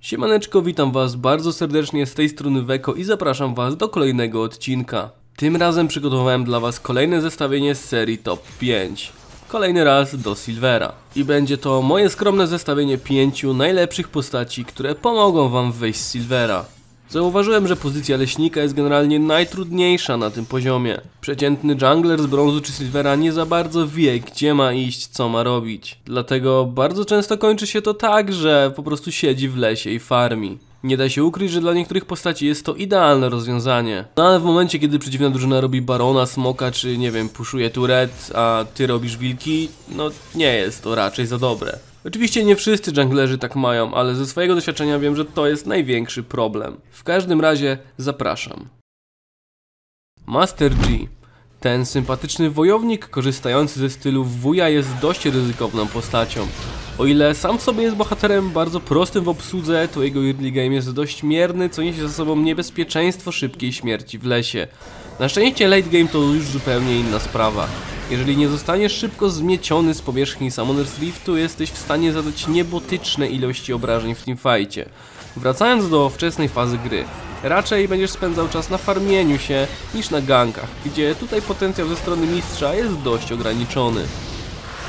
Siemaneczko, witam was bardzo serdecznie z tej strony Weko i zapraszam was do kolejnego odcinka. Tym razem przygotowałem dla was kolejne zestawienie z serii Top 5. Kolejny raz do Silvera. I będzie to moje skromne zestawienie pięciu najlepszych postaci, które pomogą wam wejść z Silvera. Zauważyłem, że pozycja leśnika jest generalnie najtrudniejsza na tym poziomie. Przeciętny jungler z brązu czy silvera nie za bardzo wie, gdzie ma iść, co ma robić. Dlatego bardzo często kończy się to tak, że po prostu siedzi w lesie i farmi. Nie da się ukryć, że dla niektórych postaci jest to idealne rozwiązanie. No ale w momencie, kiedy przeciwna drużyna robi barona, smoka, czy nie wiem, puszuje turet, a ty robisz wilki, no nie jest to raczej za dobre. Oczywiście nie wszyscy junglerzy tak mają, ale ze swojego doświadczenia wiem, że to jest największy problem. W każdym razie zapraszam. Master G. Ten sympatyczny wojownik korzystający ze stylu wuja jest dość ryzykowną postacią. O ile sam w sobie jest bohaterem bardzo prostym w obsłudze, to jego early game jest dość mierny, co niesie za sobą niebezpieczeństwo szybkiej śmierci w lesie. Na szczęście late game to już zupełnie inna sprawa. Jeżeli nie zostaniesz szybko zmieciony z powierzchni Summoner's Riftu, jesteś w stanie zadać niebotyczne ilości obrażeń w teamfightie. Wracając do wczesnej fazy gry, raczej będziesz spędzał czas na farmieniu się niż na gankach, gdzie tutaj potencjał ze strony mistrza jest dość ograniczony.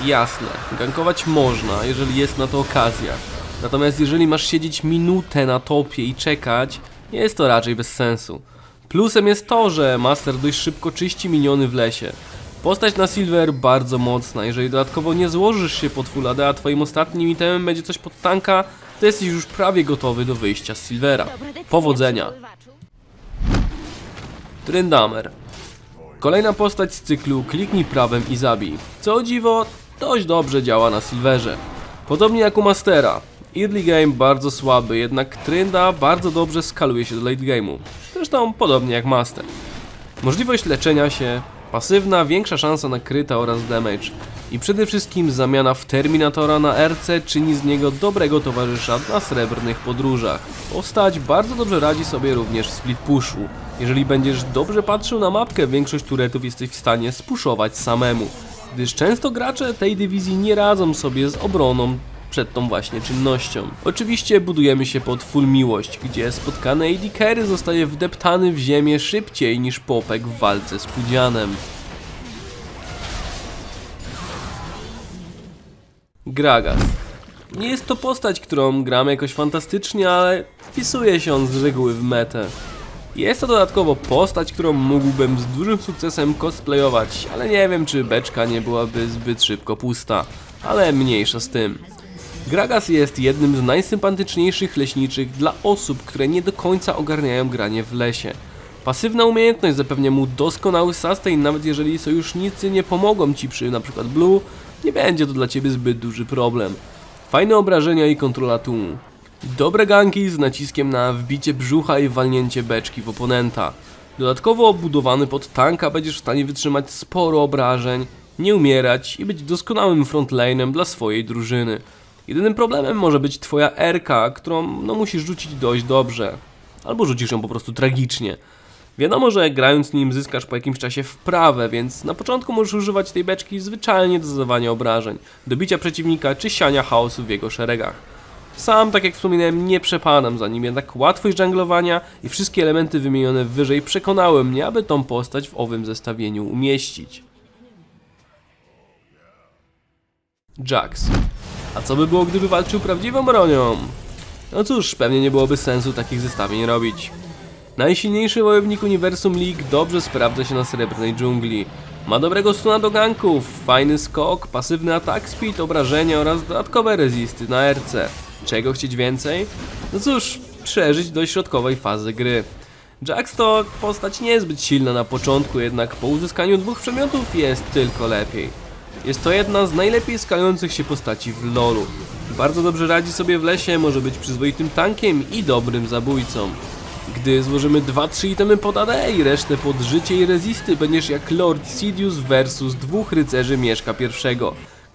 Jasne, gankować można, jeżeli jest na to okazja. Natomiast jeżeli masz siedzieć minutę na topie i czekać, jest to raczej bez sensu. Plusem jest to, że Master dość szybko czyści miniony w lesie. Postać na Silver bardzo mocna, jeżeli dodatkowo nie złożysz się pod full AD, a twoim ostatnim itemem będzie coś pod tanka, to jesteś już prawie gotowy do wyjścia z Silvera. Powodzenia! Tryndamer Kolejna postać z cyklu kliknij prawem i zabij. Co o dziwo, dość dobrze działa na Silverze. Podobnie jak u Mastera. Early game bardzo słaby, jednak Trynda bardzo dobrze skaluje się do late game'u. Zresztą podobnie jak Master. Możliwość leczenia się, pasywna, większa szansa na kryta oraz damage. I przede wszystkim zamiana w Terminatora na RC czyni z niego dobrego towarzysza na srebrnych podróżach. Postać bardzo dobrze radzi sobie również w split pushu. Jeżeli będziesz dobrze patrzył na mapkę, większość turetów jesteś w stanie spuszować samemu. Gdyż często gracze tej dywizji nie radzą sobie z obroną przed tą właśnie czynnością. Oczywiście budujemy się pod full miłość, gdzie spotkany AD Carry zostaje wdeptany w ziemię szybciej niż Popek w walce z Pudzianem. Gragas. Nie jest to postać, którą gram jakoś fantastycznie, ale wpisuje się on z reguły w metę. Jest to dodatkowo postać, którą mógłbym z dużym sukcesem cosplayować, ale nie wiem czy beczka nie byłaby zbyt szybko pusta, ale mniejsza z tym. Gragas jest jednym z najsympatyczniejszych leśniczych dla osób, które nie do końca ogarniają granie w lesie. Pasywna umiejętność zapewnia mu doskonały sustain, nawet jeżeli sojusznicy nie pomogą ci przy np. blue, nie będzie to dla ciebie zbyt duży problem. Fajne obrażenia i kontrola tłumu. Dobre ganki z naciskiem na wbicie brzucha i walnięcie beczki w oponenta. Dodatkowo obudowany pod tanka będziesz w stanie wytrzymać sporo obrażeń, nie umierać i być doskonałym frontlanem dla swojej drużyny. Jedynym problemem może być twoja RK, którą no, musisz rzucić dość dobrze. Albo rzucisz ją po prostu tragicznie. Wiadomo, że grając nim zyskasz po jakimś czasie wprawę, więc na początku możesz używać tej beczki zwyczajnie do zadawania obrażeń, dobicia przeciwnika czy siania chaosu w jego szeregach. Sam, tak jak wspominałem, nie przepadam za nim, jednak łatwość żanglowania i wszystkie elementy wymienione wyżej przekonały mnie, aby tą postać w owym zestawieniu umieścić. Jax. A co by było, gdyby walczył prawdziwą bronią? No cóż, pewnie nie byłoby sensu takich zestawień robić. Najsilniejszy wojownik uniwersum League dobrze sprawdza się na srebrnej dżungli. Ma dobrego stuna do ganków, fajny skok, pasywny atak, speed, obrażenia oraz dodatkowe rezisty na RC. Czego chcieć więcej? No cóż, przeżyć do środkowej fazy gry. Jax to postać niezbyt silna na początku, jednak po uzyskaniu dwóch przedmiotów jest tylko lepiej. Jest to jedna z najlepiej skalających się postaci w LoLu. Bardzo dobrze radzi sobie w lesie, może być przyzwoitym tankiem i dobrym zabójcą. Gdy złożymy 2-3 itemy pod AD i resztę pod życie i rezisty, będziesz jak Lord Sidious versus dwóch rycerzy Mieszka I,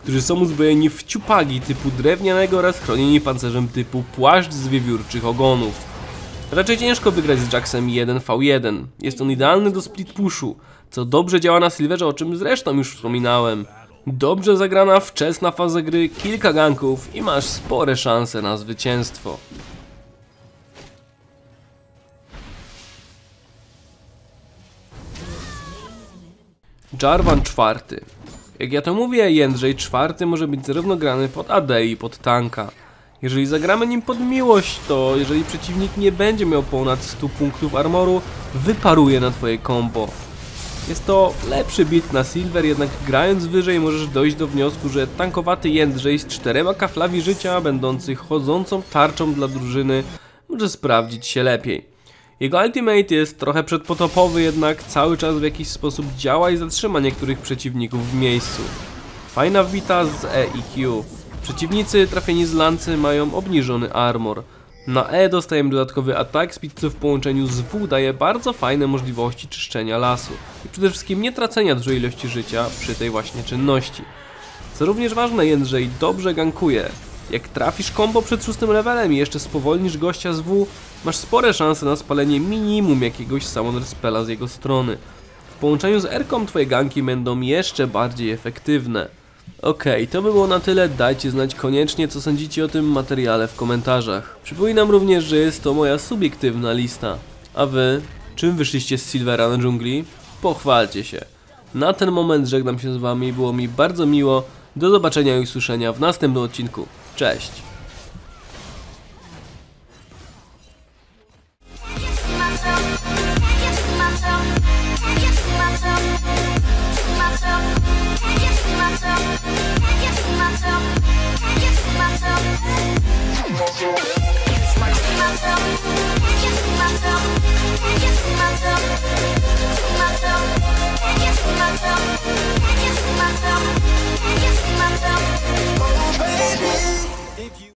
którzy są uzbrojeni w ciupagi typu drewnianego oraz chronieni pancerzem typu płaszcz z wiewiórczych ogonów. Raczej ciężko wygrać z Jacksem 1v1. Jest on idealny do split pushu, co dobrze działa na Silverze, o czym zresztą już wspominałem. Dobrze zagrana wczesna faza gry, kilka ganków i masz spore szanse na zwycięstwo. Jarvan czwarty. Jak ja to mówię, Jędrzej czwarty może być zarówno grany pod AD i pod tanka. Jeżeli zagramy nim pod miłość, to jeżeli przeciwnik nie będzie miał ponad 100 punktów armoru, wyparuje na twoje combo. Jest to lepszy bit na silver, jednak grając wyżej możesz dojść do wniosku, że tankowaty Jędrzej z czterema kaflami życia, będący chodzącą tarczą dla drużyny, może sprawdzić się lepiej. Jego ultimate jest trochę przedpotopowy, jednak cały czas w jakiś sposób działa i zatrzyma niektórych przeciwników w miejscu. Fajna wbita z E i Q. Przeciwnicy trafieni z lancy mają obniżony armor. Na E dostajemy dodatkowy atak, speed co w połączeniu z W daje bardzo fajne możliwości czyszczenia lasu. I przede wszystkim nie tracenia dużej ilości życia przy tej właśnie czynności. Co również ważne, Jędrzej dobrze gankuje. Jak trafisz combo przed szóstym levelem i jeszcze spowolnisz gościa z W, masz spore szanse na spalenie minimum jakiegoś summoner spella z jego strony. W połączeniu z Erką twoje ganki będą jeszcze bardziej efektywne. Okej, to by było na tyle, dajcie znać koniecznie co sądzicie o tym materiale w komentarzach. Przypominam również, że jest to moja subiektywna lista. A wy, czym wyszliście z Silvera na dżungli? Pochwalcie się. Na ten moment żegnam się z wami, było mi bardzo miło. Do zobaczenia i usłyszenia w następnym odcinku. Cześć!